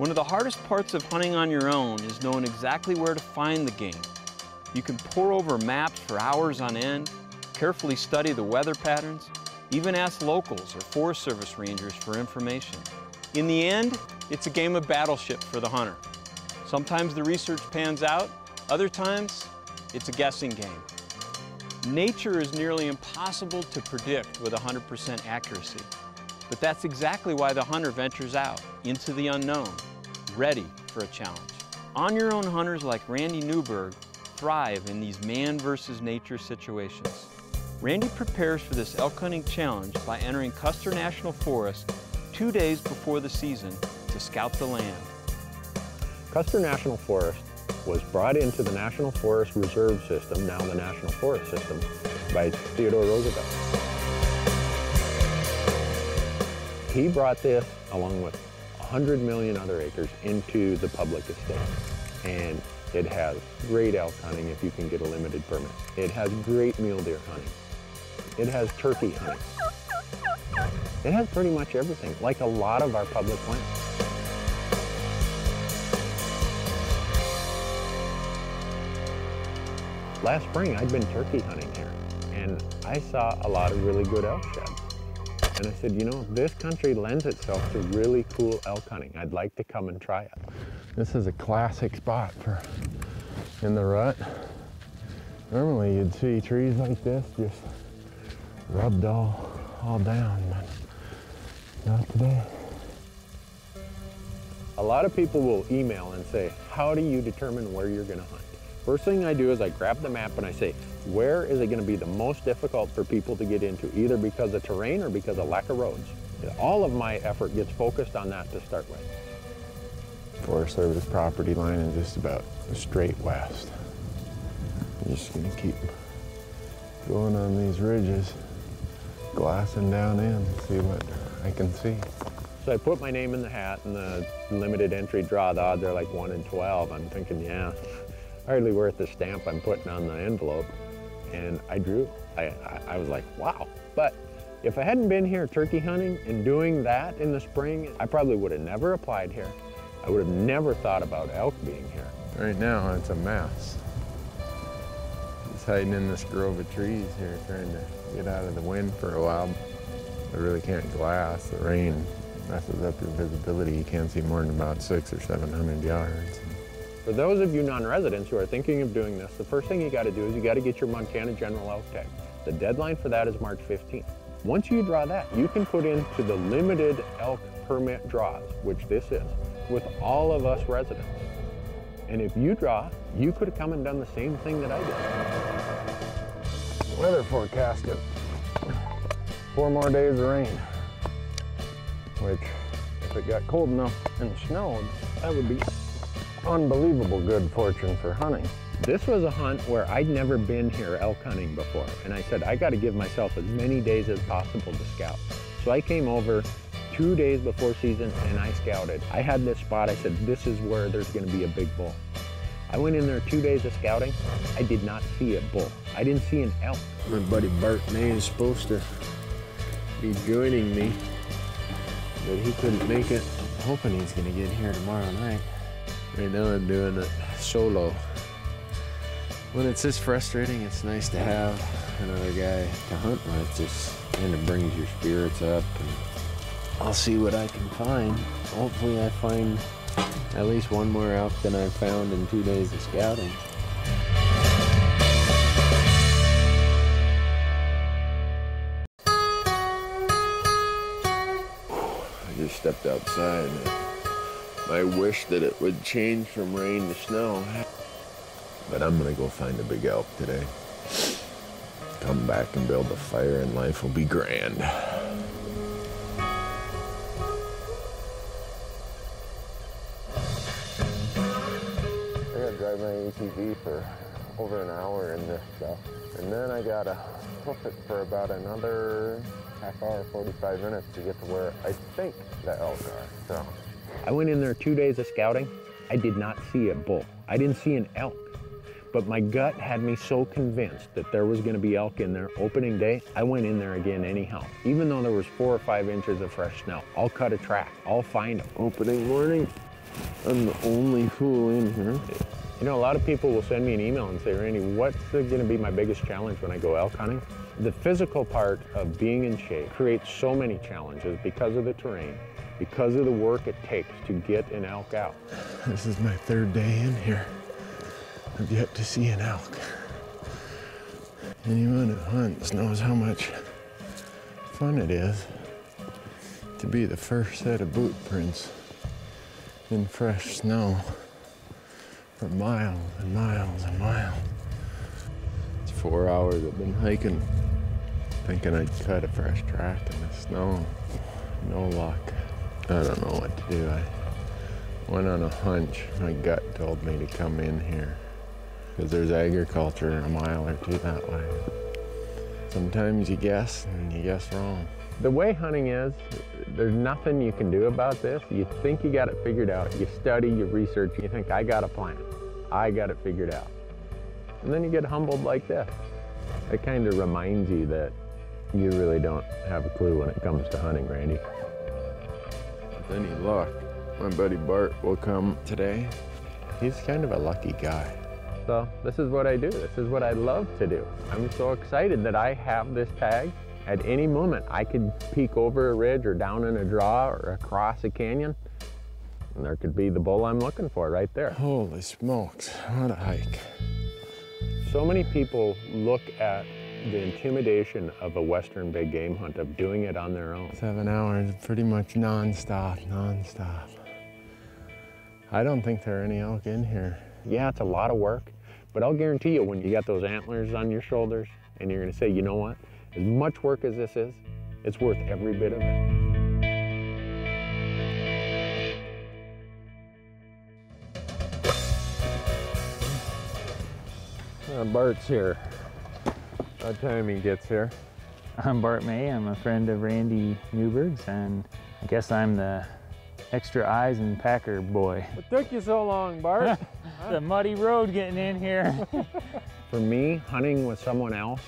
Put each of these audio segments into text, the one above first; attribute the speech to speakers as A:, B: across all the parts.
A: One of the hardest parts of hunting on your own is knowing exactly where to find the game. You can pore over maps for hours on end, carefully study the weather patterns, even ask locals or Forest Service rangers for information. In the end, it's a game of battleship for the hunter. Sometimes the research pans out, other times it's a guessing game. Nature is nearly impossible to predict with 100% accuracy. But that's exactly why the hunter ventures out into the unknown, ready for a challenge. On your own hunters like Randy Newberg thrive in these man versus nature situations. Randy prepares for this elk hunting challenge by entering Custer National Forest two days before the season to scout the land.
B: Custer National Forest was brought into the National Forest Reserve System, now the National Forest System, by Theodore Roosevelt. He brought this, along with 100 million other acres, into the public estate. And it has great elk hunting if you can get a limited permit. It has great mule deer hunting. It has turkey hunting. It has pretty much everything, like a lot of our public lands. Last spring, I'd been turkey hunting here, and I saw a lot of really good elk sheds. And I said, you know, this country lends itself to really cool elk hunting. I'd like to come and try it.
C: This is a classic spot for in the rut. Normally you'd see trees like this just rubbed all, all down, but not today.
B: A lot of people will email and say, how do you determine where you're gonna hunt? First thing I do is I grab the map and I say, where is it gonna be the most difficult for people to get into, either because of terrain or because of lack of roads? All of my effort gets focused on that to start with.
C: Forest Service property line is just about straight west. I'm just gonna keep going on these ridges, glassing down in, see what I can see.
B: So I put my name in the hat and the limited entry draw, the odds are like one in 12. I'm thinking, yeah, hardly worth the stamp I'm putting on the envelope. And I drew, I, I, was like, wow. But if I hadn't been here turkey hunting and doing that in the spring, I probably would have never applied here. I would have never thought about elk being here.
C: Right now, it's a mess. It's hiding in this grove of trees here, trying to get out of the wind for a while. I really can't glass. The rain messes up your visibility. You can't see more than about six or 700 yards.
B: For those of you non-residents who are thinking of doing this, the first thing you gotta do is you gotta get your Montana General Elk Tag. The deadline for that is March 15th. Once you draw that, you can put into the limited elk permit draws, which this is, with all of us residents. And if you draw, you could have come and done the same thing that I did.
C: Weather forecast it. Four more days of rain. Which, if it got cold enough and snowed, that would be unbelievable good fortune for hunting.
B: This was a hunt where I'd never been here elk hunting before. And I said, I got to give myself as many days as possible to scout. So I came over two days before season and I scouted. I had this spot, I said, this is where there's gonna be a big bull. I went in there two days of scouting. I did not see a bull. I didn't see an elk.
D: My buddy Bart May is supposed to be joining me, but he couldn't make it. I'm hoping he's gonna get here tomorrow night. Right now I'm doing it solo. When it's this frustrating, it's nice to have another guy to hunt with. It just kind of brings your spirits up. And I'll see what I can find. Hopefully I find at least one more elk than I found in two days of scouting.
C: I just stepped outside. I wish that it would change from rain to snow. But I'm gonna go find a big elk today. Come back and build a fire and life will be grand. I gotta drive my ATV for over an hour in this stuff. And then I gotta hoof it for about another half hour, 45 minutes to get to where I think the elk are. So
B: I went in there two days of scouting. I did not see a bull. I didn't see an elk. But my gut had me so convinced that there was gonna be elk in there opening day, I went in there again anyhow. Even though there was four or five inches of fresh snow, I'll cut a track, I'll find them.
C: opening morning, I'm the only fool in here.
B: You know, a lot of people will send me an email and say, Randy, what's going to be my biggest challenge when I go elk hunting? The physical part of being in shape creates so many challenges because of the terrain, because of the work it takes to get an elk out.
C: This is my third day in here. I've yet to see an elk. Anyone who hunts knows how much fun it is to be the first set of boot prints in fresh snow for miles and miles and miles. It's four hours I've been hiking, thinking I'd cut a fresh track in the snow. No luck. I don't know what to do. I went on a hunch. My gut told me to come in here because there's agriculture a mile or two that way. Sometimes you guess and you guess wrong.
B: The way hunting is, there's nothing you can do about this. You think you got it figured out. You study, you research, you think, I got a plan. I got it figured out. And then you get humbled like this. It kind of reminds you that you really don't have a clue when it comes to hunting, Randy.
C: With any luck, my buddy Bart will come today. He's kind of a lucky guy.
B: So this is what I do. This is what I love to do. I'm so excited that I have this tag. At any moment, I could peek over a ridge or down in a draw or across a canyon. And there could be the bull I'm looking for right there.
C: Holy smokes, what a hike.
B: So many people look at the intimidation of a Western big game hunt, of doing it on their own.
C: Seven hours, pretty much non-stop, non-stop. I don't think there are any elk in here.
B: Yeah, it's a lot of work, but I'll guarantee you when you got those antlers on your shoulders and you're gonna say, you know what, as much work as this is, it's worth every bit of it.
C: Uh, Bart's here. By the time he gets here.
E: I'm Bart May. I'm a friend of Randy Newberg's, and I guess I'm the extra eyes and packer boy.
C: What took you so long, Bart?
E: the muddy road getting in here.
B: For me, hunting with someone else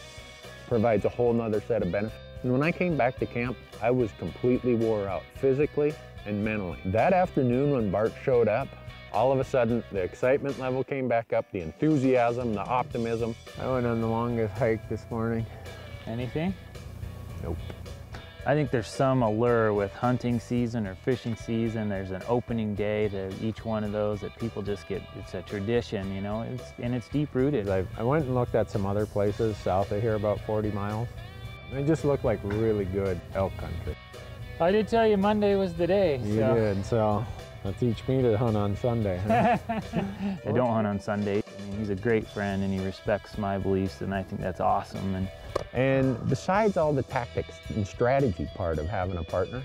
B: provides a whole nother set of benefits. And when I came back to camp, I was completely wore out, physically and mentally. That afternoon when Bart showed up, all of a sudden the excitement level came back up, the enthusiasm, the optimism.
C: I went on the longest hike this morning.
E: Anything?
B: Nope.
E: I think there's some allure with hunting season or fishing season. There's an opening day to each one of those that people just get, it's a tradition, you know, it's, and it's deep rooted.
B: I, I went and looked at some other places south of here, about 40 miles. They just looked like really good elk country.
E: I did tell you Monday was the day.
B: You
E: so.
B: did, so that teach me to hunt on Sunday. Huh?
E: I don't hunt on Sunday. I mean, he's a great friend and he respects my beliefs, and I think that's awesome. And
B: and besides all the tactics and strategy part of having a partner,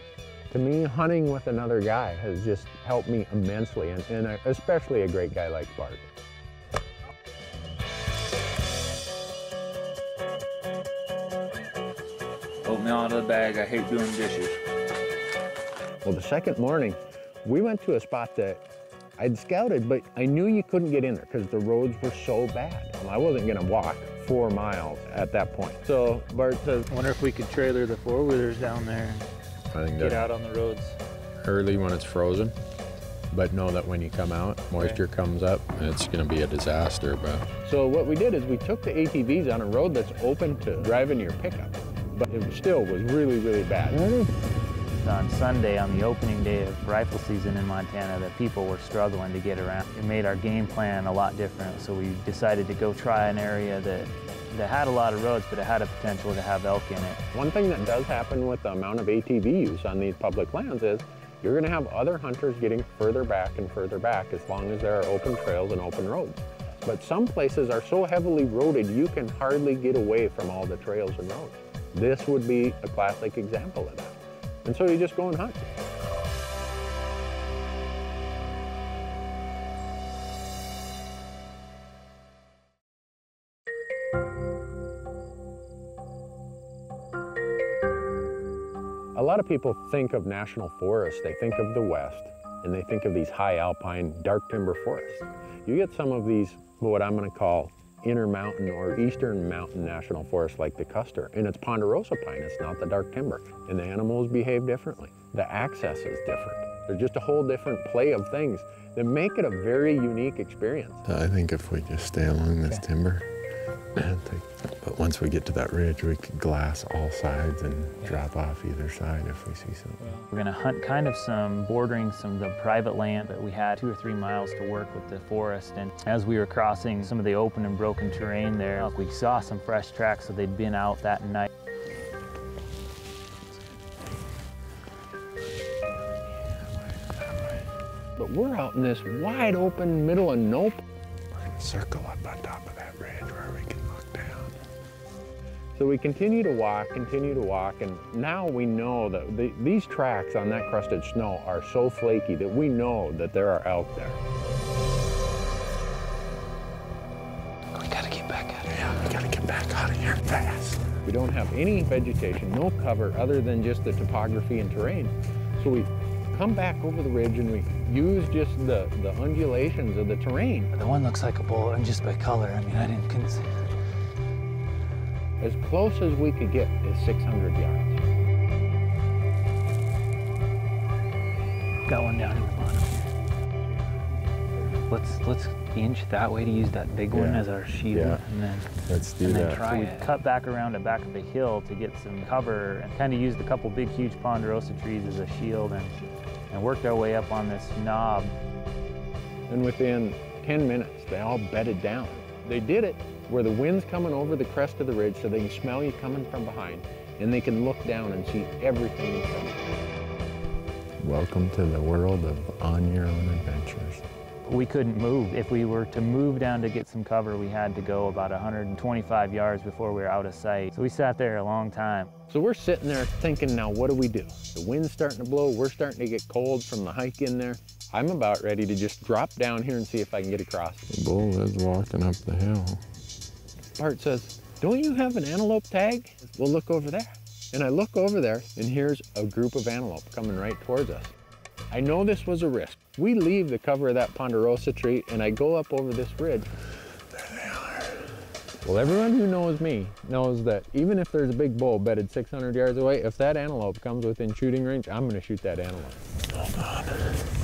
B: to me, hunting with another guy has just helped me immensely, and, and especially a great guy like Bart.
E: oatmeal out of the bag. I hate doing dishes.
B: Well, the second morning, we went to a spot that I'd scouted, but I knew you couldn't get in there because the roads were so bad. I wasn't gonna walk four miles at that point. So Bart says,
E: Wonder if we could trailer the four wheelers down there
B: I think
E: and get out on the roads.
B: early when it's frozen, but know that when you come out, moisture comes up, it's gonna be a disaster. But so what we did is we took the ATVs on a road that's open to driving your pickup, but it still was really, really bad.
E: On Sunday, on the opening day of rifle season in Montana, that people were struggling to get around. It made our game plan a lot different, so we decided to go try an area that, that had a lot of roads, but it had a potential to have elk in it.
B: One thing that does happen with the amount of ATV use on these public lands is you're gonna have other hunters getting further back and further back as long as there are open trails and open roads. But some places are so heavily roaded, you can hardly get away from all the trails and roads. This would be a classic example of that. And so you just go and hunt. A lot of people think of national forests, they think of the West, and they think of these high alpine dark timber forests. You get some of these, what I'm gonna call intermountain or eastern mountain national Forest like the Custer, and it's ponderosa pine, it's not the dark timber. And the animals behave differently. The access is different. There's just a whole different play of things that make it a very unique experience.
C: I think if we just stay along this timber, and take- once we get to that ridge, we could glass all sides and drop off either side if we see something.
E: We're gonna hunt kind of some bordering some of the private land, but we had two or three miles to work with the forest. And as we were crossing some of the open and broken terrain there, we saw some fresh tracks, so they'd been out that night.
B: But we're out in this wide open middle of nope.
C: We're gonna circle up on top of that ridge
B: So we continue to walk, continue to walk, and now we know that the, these tracks on that crusted snow are so flaky that we know that there are elk there.
A: We gotta get back out of here.
C: Yeah, we gotta get back out of here fast.
B: We don't have any vegetation, no cover other than just the topography and terrain. So we come back over the ridge and we use just the, the undulations of the terrain.
E: The one looks like a bull, and just by color, I mean, I didn't couldn't see.
B: As close as we could get is 600 yards.
E: Got one down in the bottom. Let's let's inch that way to use that big one as our shield,
C: Yeah.
E: and then
C: Let's do
E: and then
C: that.
E: try so we cut back around the back of the hill to get some cover and kind of used a couple big huge ponderosa trees as a shield and and worked our way up on this knob
B: And within 10 minutes, they all bedded down. They did it where the wind's coming over the crest of the ridge so they can smell you coming from behind and they can look down and see everything in front of them.
C: Welcome to the world of on your own adventures.
E: we couldn't move if we were to move down to get some cover we had to go about 125 yards before we were out of sight so we sat there a long time
B: So we're sitting there thinking, now what do we do? The wind's starting to blow, we're starting to get cold from the hike in there. I'm about ready to just drop down here and see if I can get across.
C: The bull is walking up the hill.
B: Bart says, don't you have an antelope tag? We'll look over there. And I look over there and here's a group of antelope coming right towards us. I know this was a risk. We leave the cover of that ponderosa tree and I go up over this ridge. Well, everyone who knows me knows that even if there's a big bull bedded 600 yards away, if that antelope comes within shooting range, I'm gonna shoot that antelope.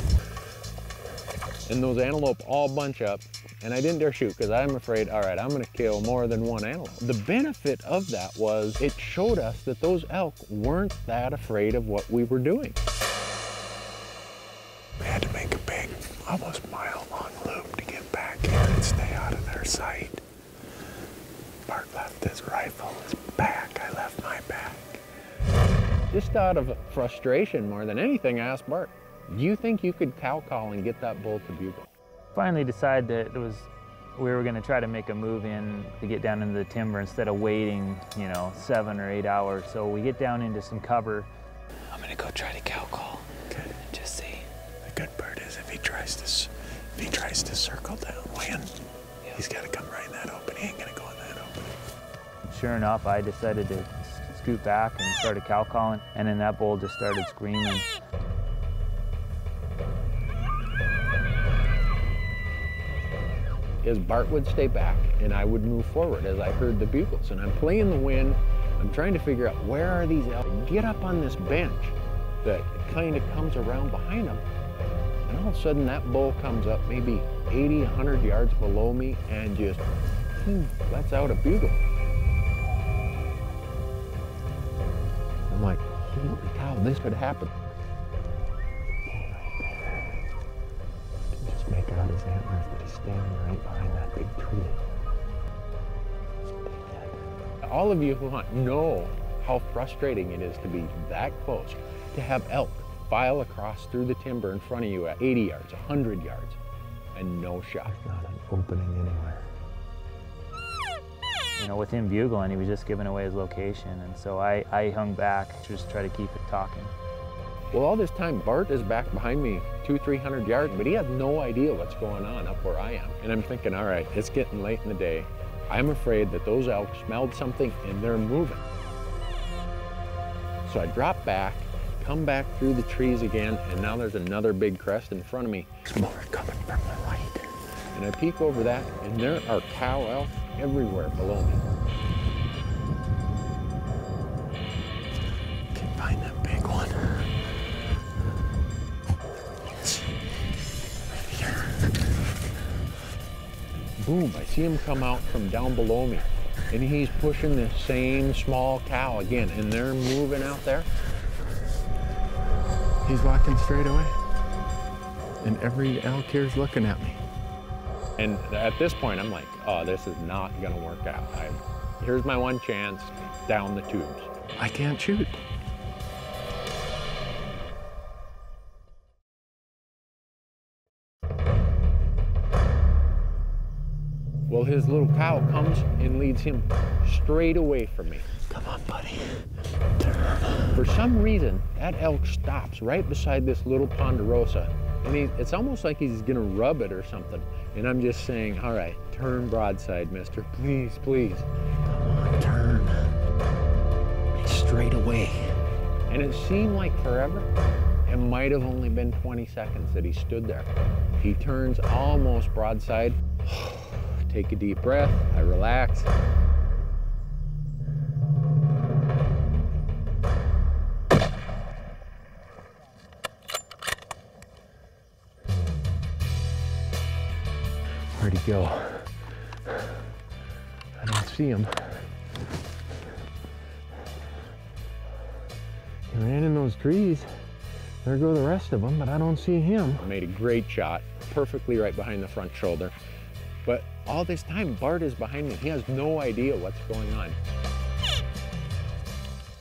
B: And those antelope all bunch up, and I didn't dare shoot because I'm afraid, all right, I'm gonna kill more than one antelope. The benefit of that was it showed us that those elk weren't that afraid of what we were doing.
C: We had to make a big, almost mile long loop to get back here and stay out of their sight. Bart left his rifle, his back. I left my back.
B: Just out of frustration more than anything, I asked Bart, do you think you could cow call and get that bull to bugle?
E: finally decided that it was we were going to try to make a move in to get down into the timber instead of waiting you know seven or eight hours so we get down into some cover
A: I'm gonna go try to cow call.
C: Okay.
A: Just see.
C: The good part is if he tries to, if he tries to circle down, downwind, he's got to come right in that opening. He ain't gonna go in that opening.
E: sure enough i decided to scoot back and started cow calling and then that bull just started screaming
B: is Bart would stay back and I would move forward as I heard the bugles. And I'm playing the wind. I'm trying to figure out where are these elk. Get up on this bench that kind of comes around behind them. And all of a sudden that bull comes up maybe 80, 100 yards below me and just hmm, lets out a bugle. I'm like, holy cow, this could happen.
C: Standing right behind that big tree.
B: All of you who hunt know how frustrating it is to be that close, to have elk file across through the timber in front of you at 80 yards, 100 yards, and no shot.
C: Not an opening anywhere.
E: you know with him bugling he was just giving away his location and so i i hung back to just try to keep it talking
B: Well, all this time, Bart is back behind me two, 300 yards, but he has no idea what's going on up where I am. And I'm thinking, all right, it's getting late in the day. I'm afraid that those elk smelled something and they're moving. So I drop back, come back through the trees again, and now there's another big crest in front of me.
C: There's more coming from the right.
B: And I peek over that, and there are cow elk everywhere below me. Boom, I see him come out from down below me. And he's pushing the same small cow again, and they're moving out there.
C: He's walking straight away. And every elk here's looking at me.
B: And at this point, I'm like, oh, this is not gonna work out. I, here's my one chance, down the tubes.
C: I can't shoot.
B: His little cow comes and leads him straight away from me.
D: Come on, buddy.
B: For some reason, that elk stops right beside this little ponderosa. And he, it's almost like he's gonna rub it or something. And I'm just saying, all right, turn broadside, mister. Please, please.
D: Come on, turn. Straight away.
B: And it seemed like forever. It might have only been 20 seconds that he stood there. He turns almost broadside. Take a deep breath. I relax.
C: Where'd he go? I don't see him. He ran in those trees. There go the rest of them, but I don't see him.
B: I made a great shot, perfectly right behind the front shoulder. But all this time, Bart is behind me. He has no idea what's going on.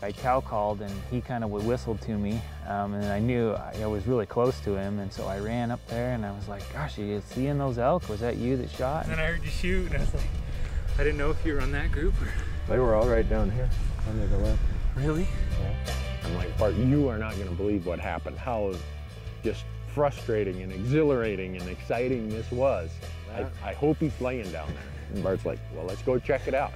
E: I cow called and he kind of whistled to me um, and I knew I was really close to him and so I ran up there and I was like, gosh, are you seeing those elk? Was that you that shot?
F: And then I heard you shoot and I was like, I didn't know if you were on that group or...
C: They were all right down here, under the left.
F: Really? Yeah.
B: I'm like, Bart, you are not going to believe what happened. How just frustrating and exhilarating and exciting this was. I, I hope he's laying down there. And Bart's like, well, let's go check it out.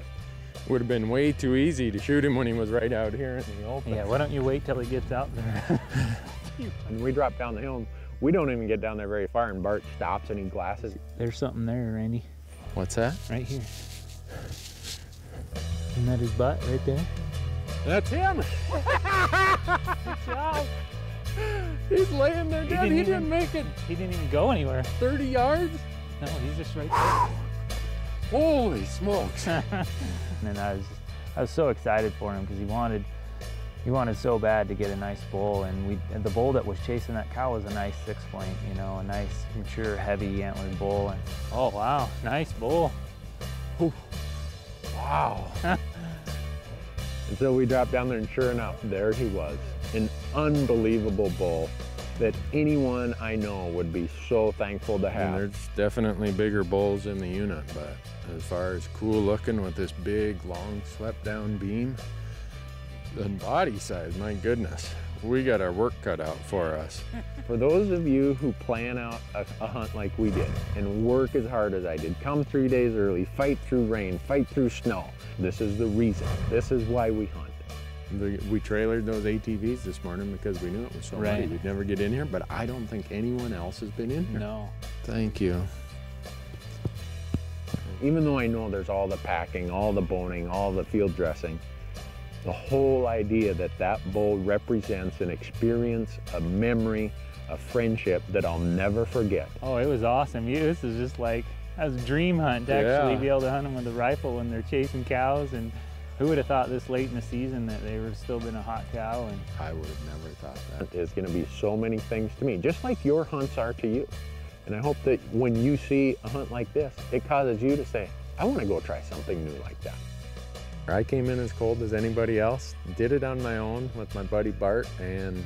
C: Would have been way too easy to shoot him when he was right out here in the open.
E: Yeah, why don't you wait till he gets out there?
B: And we drop down the hill. And we don't even get down there very far, and Bart stops and he glasses.
E: There's something there, Randy,
C: What's that?
E: right here. Isn't that his butt right there?
C: That's him. Good job. He's laying there dead.
E: didn't
C: He
E: even-
C: didn't make it
E: He didn't even go anywhere.
C: 30 yards.
E: No, he's just right there.
C: Holy smokes.
E: and I was, I was so excited for him because he wanted, he wanted so bad to get a nice bull, and we, and the bull that was chasing that cow was a nice six point, you know, a nice mature, heavy antlered bull. And oh wow, nice bull.
B: Wow. and so we dropped down there, and sure enough, there he was. An unbelievable bull that anyone I know would be so thankful to have.
C: And there's definitely bigger bulls in the unit, but as far as cool looking with this big, long, swept down beam, the body size, my goodness, we got our work cut out for us.
B: For those of you who plan out a, a hunt like we did and work as hard as I did, come three days early, fight through rain, fight through snow, this is the reason. This is why we hunt.
C: The- We trailered those ATVs this morning because we knew it was so muddy
E: Right.
C: we'd never get in here, but I don't think anyone else has been in here.
E: No.
C: Thank you.
B: Even though I know there's all the packing, all the boning, all the field dressing, the whole idea that that bull represents an experience, a memory, a friendship that I'll never forget.
E: Oh, it was awesome. You, this is just like that was a dream hunt to actually be able to hunt them with a rifle when they're chasing cows. And who would have thought this late in the season that they would have still been a hot cow? And
C: I would have never thought that.
B: is going to be so many things to me, just like your hunts are to you. And I hope that when you see a hunt like this, it causes you to say, I want to go try something new like that.
C: I came in as cold as anybody else, did it on my own with my buddy Bart, and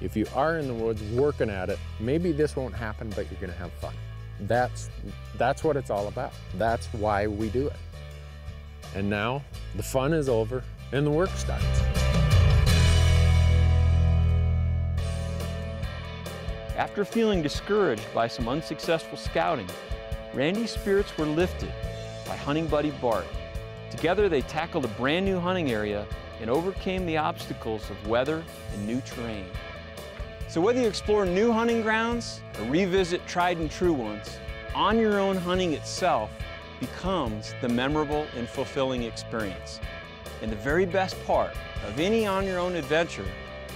C: if you are in the woods working at it, maybe this won't happen, but you're gonna have fun. That's that's what it's all about. That's why we do it. And now the fun is over and the work starts.
A: After feeling discouraged by some unsuccessful scouting, Randy's spirits were lifted by hunting buddy Bart. Together they tackled a brand new hunting area and overcame the obstacles of weather and new terrain. So whether you explore new hunting grounds or revisit tried and true ones, on your own hunting itself becomes the memorable and fulfilling experience. And the very best part of any on your own adventure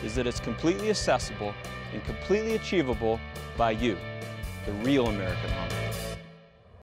A: is that it's completely accessible and completely achievable by you, the real American hunter.